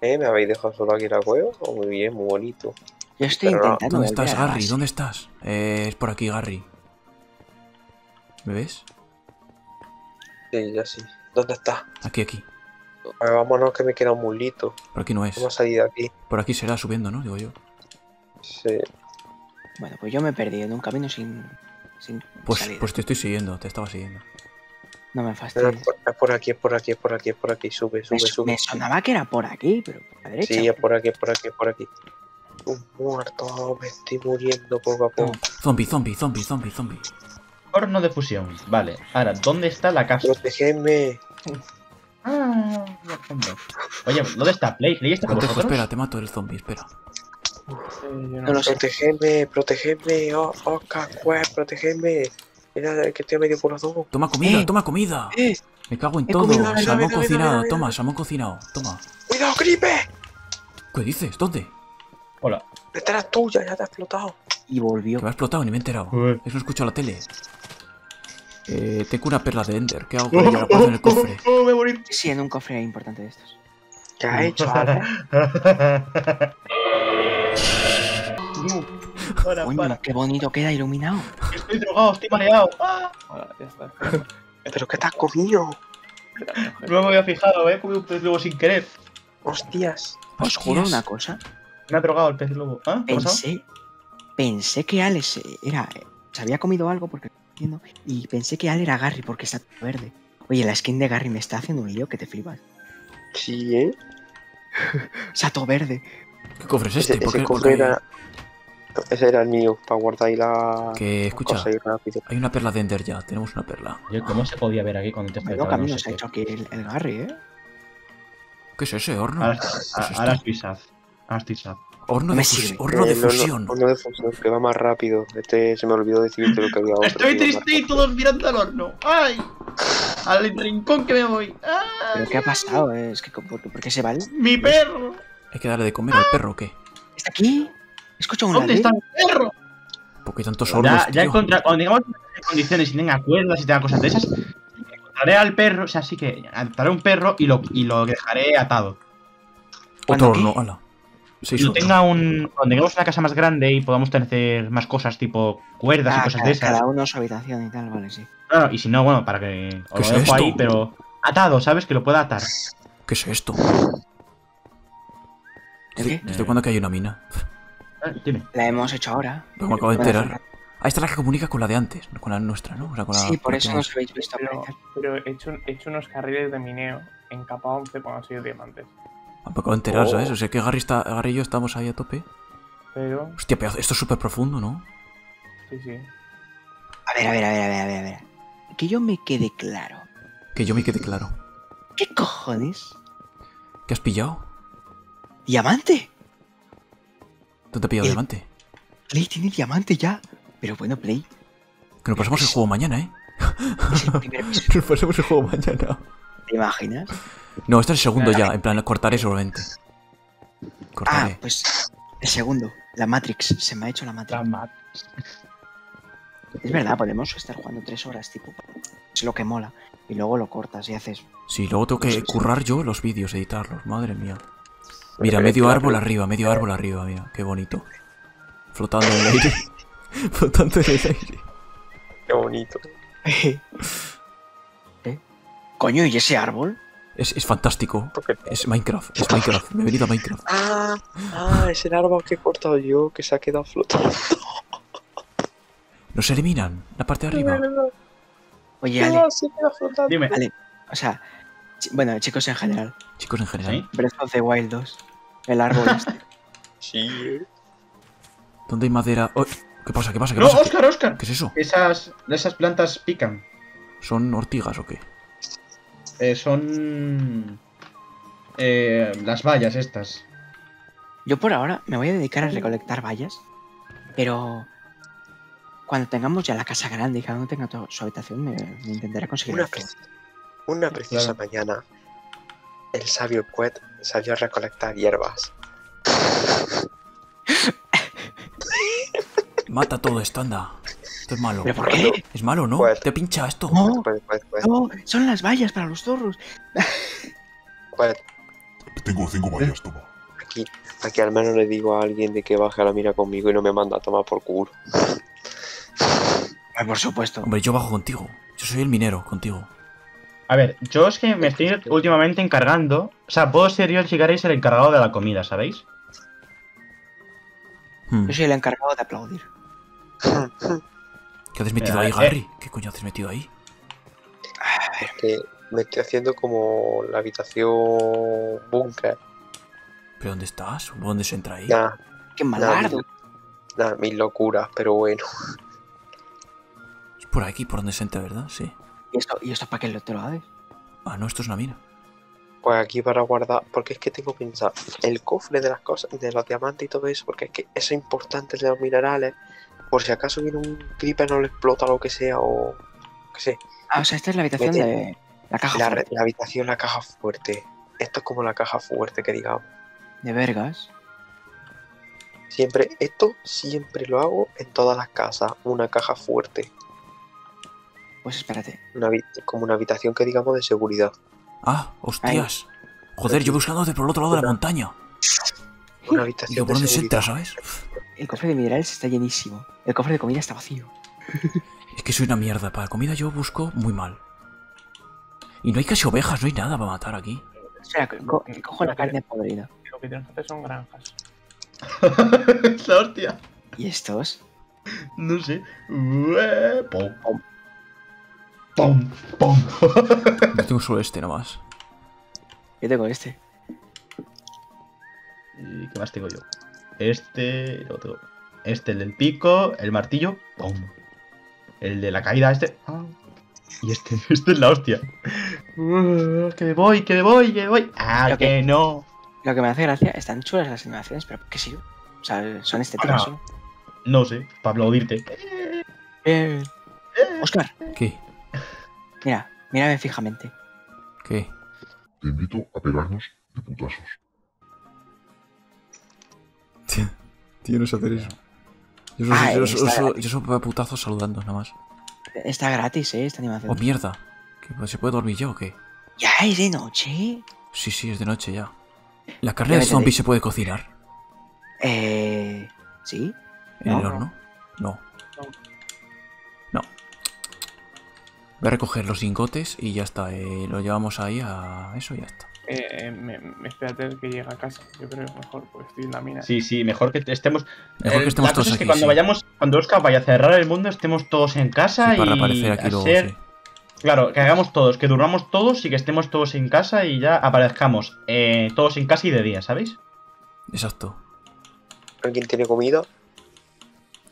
¿Eh? ¿Me habéis dejado solo aquí en la cueva? Oh, muy bien, muy bonito. Yo estoy Pero no, intentando. ¿Dónde estás, Garry? ¿Dónde estás? Eh, es por aquí, Garry. ¿Me ves? Sí, ya sí. ¿Dónde está? Aquí, aquí. A ver, vámonos que me queda un mulito. Por aquí no es. Vamos a salir de aquí. Por aquí será subiendo, ¿no? Digo yo. Sí. Bueno, pues yo me he perdido en un camino sin. sin Pues, salida. pues te estoy siguiendo, te estaba siguiendo. No me fastidies. es por, aquí, es por aquí, es por aquí, es por aquí. Sube, sube, su- sube. me sonaba que era por aquí, pero por la derecha. Sí, es por aquí, es por aquí, es por aquí. Un muerto, me estoy muriendo poco a No, poco. Zombie, zombie, zombie, zombie, zombie. Horno de fusión. Vale. Ahora, ¿dónde está la casa? Protegedme. Ah. Oye, ¿dónde está Play? ¿Play está con espera, te mato el zombie, espera. no lo sé. Protegedme, protegedme. Oh, oh, cacue, protegedme. Mira, que estoy medio corazón. Toma comida, Eh. toma comida. ¡Eh! Me cago en todo. comido, salmón cocinado, toma, salmón cocinado, toma. ¡Cuidado, gripe! ¿Qué dices? ¿Dónde? Hola. Esta era tuya, ya te ha explotado. Y volvió. Que me ha explotado, ni me he enterado. Joder. Eso escucho la tele. Eh, tengo una perla de Ender. ¿Qué hago con ella? La pongo en el cofre. Oh, me morí. Sí, en un cofre importante de estos. ¿Qué ha hecho, Coño, para. qué bonito queda iluminado. Estoy drogado, estoy mareado. Ah, Hola, ya está. ¿Pero qué te has comido? no me había fijado, eh. He comido un pez lobo sin querer. Hostias. Os juro una cosa. Me ha drogado el pez lobo. ¿Ah? Pensé. Pensé que Alex era. Se había comido algo porque. no entiendo, Y pensé que Ale era Gary porque está todo verde. Oye, la skin de Gary me está haciendo un lío que te flipas. Sí, ¿eh? Está todo verde. ¿Qué cofre es Ese, este? ¿Por qué- cofre era... Ese era el mío, para guardar ahí la... Que escucha, cosa hay una perla de Ender ya. Tenemos una perla. Oye, ¿cómo se podía ver aquí cuando te no camino se ha hecho aquí el, el Gary, ¿eh? ¿Qué es ese horno? Ahora, ¿Qué es ahora, esto? ahora estoy sad. Ahora estoy sad. Horno, de, fus- sirve. horno de fusión. horno de fusión, que va más rápido. Este se me olvidó decirte lo que había otro. Estoy triste y todos mirando al horno. ¡Ay! Al rincón que me voy. ¡Ay! ¿Pero qué ha pasado? eh? Es que, ¿por, qué- por qué se va? el- ¡Mi perro! ¿Hay que darle de comer al perro o qué? ¿Está aquí? Escucha un ¿Dónde está mi perro? Porque hay tantos hornos, Ya, ya encontré, cuando tengamos condiciones y tenga cuerdas y tenga cosas de esas, encontraré al perro, o sea, sí que ataré un perro y lo, y lo dejaré atado. Otro horno, ala. Cuando tenga un, cuando tengamos una casa más grande y podamos tener más cosas tipo cuerdas y Ah, cosas cada, de esas. cada uno su habitación y tal, vale, sí. Claro, y si no, bueno, para que os ¿Qué es lo dejo esto? ahí, pero atado, ¿sabes? Que lo pueda atar. ¿Qué es esto? ¿El ¿Desde, qué? desde cuándo que hay una mina? Ah, Dime. La hemos hecho ahora. Pero me acabo de enterar. Ah, esta es la que comunica con la de antes, con la nuestra, ¿no? O sea, con la Sí, por eso nos habéis visto Pero, he, hecho, he hecho unos carriles de mineo en capa 11 con así de diamantes. Me acabo de enterar, Oh. ¿sabes? O sea que Gary, está, Gary y yo estamos ahí a tope. Pero, Hostia, pedazo- esto es súper profundo, ¿no? sí, sí. A ver, a ver, a ver, a ver, a ver, a ver. Que yo me quede claro. Que yo me quede claro. ¿Qué cojones? ¿Qué has pillado? ¿Diamante? ¿Dónde has pillado Eh. diamante? Play tiene diamante ya. Pero bueno, Play. Que nos pasamos el juego mañana, ¿eh? Es el primer episodio. Nos pasamos el juego mañana. ¿Te imaginas? No, este es el segundo ya, en plan, cortaré seguramente. Ah, Cortaré. pues el segundo. La Matrix. Se me ha hecho la Matrix. Es verdad, podemos estar jugando tres horas, tipo. Es lo que mola. Y luego lo cortas y haces. Sí, luego tengo que currar yo los vídeos, editarlos, madre mía. Mira, medio árbol arriba, medio árbol arriba, mira, qué bonito. Flotando en el aire. Flotando en el aire. Qué bonito. ¿Eh? Coño, ¿y ese árbol? Es, es fantástico. Es Minecraft, es Minecraft. Me he venido a Minecraft. Ah, ah, es el árbol que he cortado yo que se ha quedado flotando. ¿No se eliminan? La parte de arriba. Oye, Ale. Dime. Ale. O sea, bueno, chicos en general. Chicos, en general. ¿Sí? Breath of the Wild 2. El árbol este. Sí, eh. ¿Dónde hay madera? Oh, ¿Qué pasa? ¿Qué pasa? ¿Qué ¡No, pasa? Oscar, Oscar! ¿Qué es eso? Esas, esas plantas pican. ¿Son ortigas o qué? Eh, son. Eh, las vallas estas. Yo por ahora me voy a dedicar a recolectar vallas. Pero. Cuando tengamos ya la casa grande y cada uno tenga su habitación, me, me intentaré conseguir Una, pre- una preciosa Claro. mañana, el sabio Quet salió a recolectar hierbas. Mata todo esto, anda. Esto es malo. ¿Pero por qué? Es malo, ¿no? Pues- Te pincha esto. No, Quet, Quet, Quet, no, son las vallas para los zorros. Quet. Tengo cinco vallas, toma. Aquí, aquí al menos le digo a alguien de que baje a la mina conmigo y no me manda a tomar por culo. Ay, por supuesto. Hombre, yo bajo contigo. Yo soy el minero, contigo. A ver, yo es que me estoy últimamente encargando. O sea, puedo ser yo el llegaréis el encargado de la comida, ¿sabéis? Hmm. Yo soy el encargado de aplaudir. ¿Qué haces metido Mira, ahí, eh. Harry? ¿Qué coño haces metido ahí? Que me estoy haciendo como la habitación búnker. ¿Pero dónde estás? ¿Por dónde se entra ahí? Nada, ¡Qué malardo! nada, mis locuras, pero bueno. Es por aquí, por donde se entra, ¿verdad? Sí. ¿Y esto, ¿Y esto para qué lo- te lo haces? Ah, no, esto es una mina. Pues aquí para guardar, porque es que tengo pensado el cofre de las cosas, de los diamantes y todo eso, porque es que eso es importante de los minerales, por si acaso viene un creeper no le explota lo que sea o qué sé. Ah, o sea, esta es la habitación Mete- de la caja La, fuerte la habitación, la caja fuerte. Esto es como la caja fuerte que digamos. de vergas. Siempre, esto siempre lo hago en todas las casas, una caja fuerte, Pues espérate. una como una habitación que digamos de seguridad. Ah, hostias. Joder, yo buscándote por el otro lado de la montaña. Una Digo, habitación ¿por de dónde se entra, sabes? El cofre de minerales está llenísimo. El cofre de comida está vacío. Es que soy una mierda. Para comida yo busco muy mal. Y no hay casi ovejas, no hay nada para matar aquí. Co- co- cojo la carne podrida. Lo que tienes que hacer son granjas. la hostia. ¿Y estos? No sé. Pom, pom. Pom, pom. Yo tengo solo este nomás. Yo tengo este. ¿Y qué más tengo yo? Este, tengo este, el del pico, el martillo, ¡pum! El de la caída, este. ah, Y este, este es la hostia. Uh, que me voy, que me voy, que me voy. Ah, Ok. que no. Lo que me hace gracia, están chulas las animaciones, pero ¿qué sirve? O sea, son. Ah. solo. No sé, para aplaudirte. Eh, Oscar, ¿Qué? Mira, mírame fijamente. ¿Qué? Te invito a pegarnos de putazos. Tío, tío, no sé hacer eso. Yo solo, Ah, yo, solo- yo solo putazos saludando, nada más. Está gratis, ¿eh? Esta animación. Oh, mierda. ¿Qué, ¿Se puede dormir ya o qué? Ya es de noche. Sí, sí, es de noche ya. ¿La carne de me zombie tenéis. se puede cocinar? Eh. ¿Sí? ¿En No. el horno? No. No. No. Voy a recoger los lingotes y ya está. eh, lo llevamos ahí a eso y ya está. Eh, eh, me, espérate que llegue a casa. Yo creo mejor, porque estoy en la mina. Sí, sí, mejor que estemos. Mejor que estemos la cosa todos es que aquí. cuando sí. vayamos, cuando Oscar vaya a cerrar el mundo, estemos todos en casa Sí, para y. reaparecer aquí a luego, ser- sí. Claro, que hagamos todos, que durmamos todos y que estemos todos en casa y ya aparezcamos eh, todos en casa y de día, ¿sabéis? Exacto. ¿Alguien tiene comida?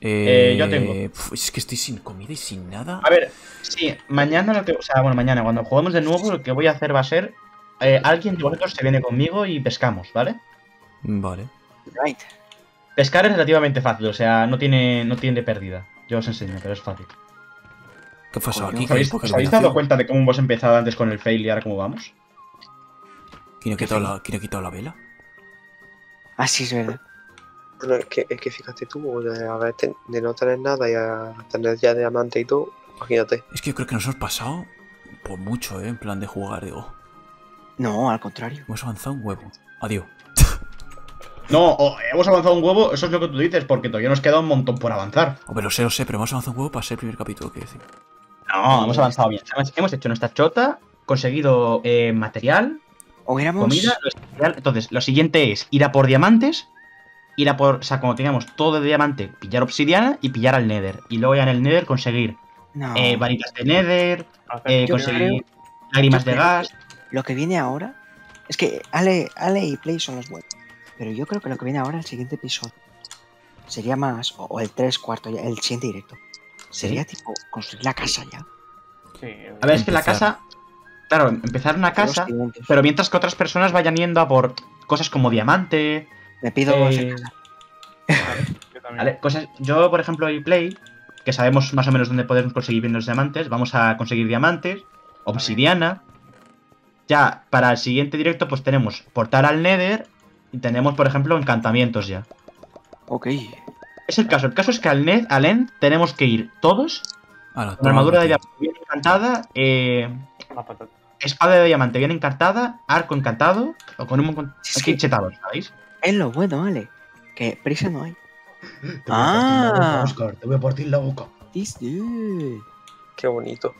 Eh, yo tengo. pf, es que estoy sin comida y sin nada. A ver, sí, mañana lo que. O sea, bueno, mañana, cuando juguemos de nuevo, lo que voy a hacer va a ser. eh, alguien de vosotros se viene conmigo y pescamos, ¿vale? Vale. Right. Pescar es relativamente fácil, o sea, no tiene, no tiene pérdida. Yo os enseño, pero es fácil. ¿Qué pasó aquí? ¿Os habéis, dado cuenta de cómo hemos empezado antes con el fail y ahora cómo vamos? ¿Quién ha quitado la, quién ha quitado la vela? Ah, sí, es verdad. Bueno, es que, es que fíjate tú, de, haber ten- de no tener nada y a tener ya diamante y todo, imagínate. Es que yo creo que nos hemos pasado por mucho, ¿eh? En plan de jugar, digo. No, al contrario. Hemos avanzado un huevo. Adiós. No, hemos avanzado un huevo, eso es lo que tú dices, porque todavía nos queda un montón por avanzar. Hombre, lo sé, lo sé, pero hemos avanzado un huevo para ser el primer capítulo, quiero decir. No, hemos avanzado bien. Hemos- Hemos hecho nuestra chota, conseguido eh, material, Hubiéramos. comida, lo esencial. Entonces, lo siguiente es ir a por diamantes, ir a por, o sea, cuando tengamos todo de diamante, pillar obsidiana y pillar al nether. Y luego ya en el nether conseguir No. eh, varitas de nether, eh, conseguir lágrimas yo de creo gas. Lo que viene ahora. Es que Ale, Ale y Play son los buenos. Pero yo creo que lo que viene ahora, el siguiente episodio, sería más. O, o el 3 cuarto, ya, el siguiente directo. Sería tipo construir la casa ya. Sí, A ver, es que la casa. Claro, empezar una casa, pero mientras que otras personas vayan yendo a por cosas como diamante, Me pido eh. ¿vale? Cosas, yo, por ejemplo, y Play, que sabemos más o menos dónde podemos conseguir bien los diamantes, vamos a conseguir diamantes, obsidiana. Ya, para el siguiente directo, pues tenemos portal al Nether y tenemos, por ejemplo, encantamientos ya. Ok. Es el caso. El caso es que al Ned, al End, tenemos que ir todos con armadura de diamante bien encantada. Eh, espada de diamante bien encartada, arco encantado, o con un montón Es aquí que- chetado, ¿sabéis? Es lo bueno, Ale. Que prisa no hay. Te voy a Ah. partir la boca, Oscar, te voy a partir la boca. This dude. Qué bonito.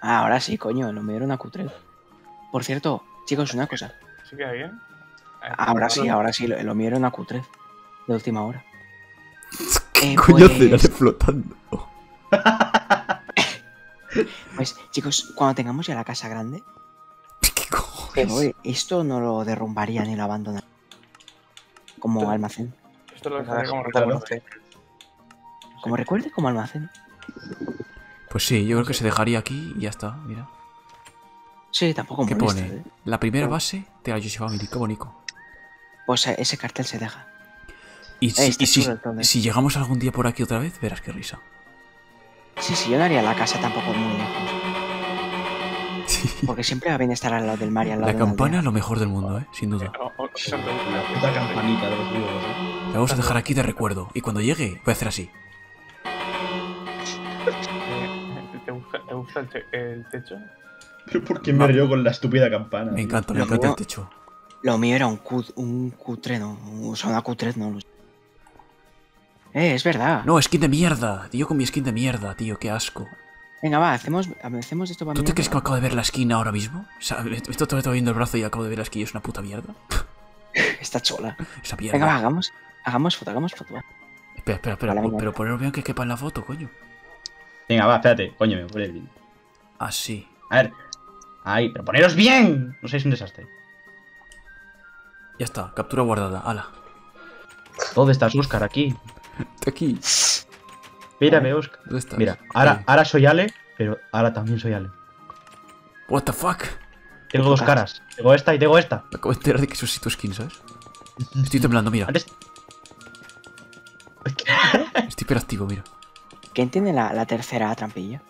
Ah, ahora sí, coño, lo mío era una cutre. Por cierto, chicos, una cosa. ¿Sí queda bien? Ahora sí, ahora sí, lo, lo mío era una cutre. De última hora. ¿Qué Eh, coño pues- flotando? Pues, chicos, cuando tengamos ya la casa grande, ¿Qué cojones? joder, esto no lo derrumbaría ni lo abandonaría. Como almacén. Esto lo Nada, dejaré como recuerdo. Como recuerde, como almacén. Pues sí, yo creo que se dejaría aquí y ya está, mira. Sí, tampoco ¿Qué molesta, pone? ¿eh? La primera base de la Yoshi Family, qué bonito. Pues eh, ese cartel se deja. Y, si, si- ¿eh? si llegamos algún día por aquí otra vez, verás qué risa. Sí, sí, yo no haría la casa tampoco muy lejos. Porque siempre va bien estar al lado del mar y al lado La de una campana es aldea. lo mejor del mundo, ¿eh? Sin duda. O- o- Santo, La puta campanita de los ¿eh? La vamos a dejar aquí de recuerdo. Y cuando llegue, voy a hacer así. eh, ¿Te gusta, te gusta el, te- el techo? ¿Pero por qué me río con la estúpida campana? Me tío? encanta, me Lo encanta el mío- techo. Lo mío era un, cut, un cutre, no. O sea, una cutre, no. Eh, es verdad. No, skin de mierda. Tío, con mi skin de mierda, tío, qué asco. Venga, va, hacemos, hacemos esto para ¿Tú te crees que acabo de ver la skin ahora mismo? O sea, esto te viendo el brazo y acabo de ver la skin y es una puta mierda. Está chola. Esa mierda. Venga, va, hagamos, hagamos foto, hagamos foto. va. Espera, espera, espera. Vale. Pero ponerlo bien que quepa en la foto, coño. Venga, va, espérate. Coño, me pone el link. Así. A ver. Ahí, pero poneros bien. No sois un desastre. Ya está, captura guardada. Ala. ¿Dónde estás, Oscar? Aquí. Aquí. Mírame, Oscar. ¿Dónde estás? Mira, ahora, Ahí. ahora soy Ale, pero ahora también soy Ale. What the fuck? Tengo dos caras. Tengo esta y tengo esta. Me acabo de enterar de que eso sí tu skin, ¿sabes? Estoy temblando, mira. Antes. Estoy hiperactivo, mira. ¿Quién tiene la, la tercera trampilla?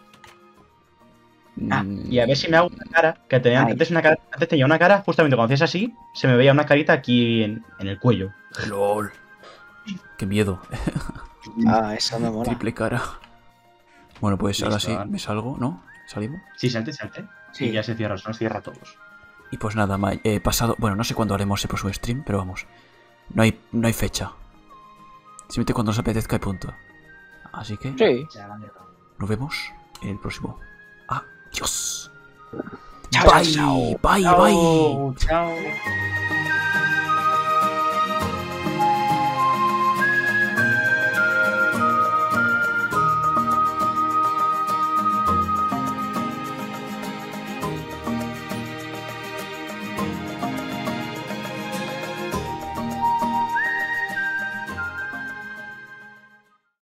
Ah, Y a ver si me hago una cara. Que tenía, Ay. antes, una cara, antes tenía una cara, justamente cuando hacías así, se me veía una carita aquí en, en el cuello. LOL. Qué miedo. Ah, eso me mola. Triple cara. Bueno, pues ahora sí, vale. me salgo, ¿no? Salimos. Sí, salte, salte. Sí. Y ya se cierra, se nos cierra a todos. Y pues nada, ma- eh, pasado. Bueno, no sé cuándo haremos el próximo stream, pero vamos. No hay, no hay fecha. Simplemente cuando nos apetezca y punto. Así que Sí. nos vemos en el próximo. Adiós. Chao, bye, chao. bye, bye. Chao, chao.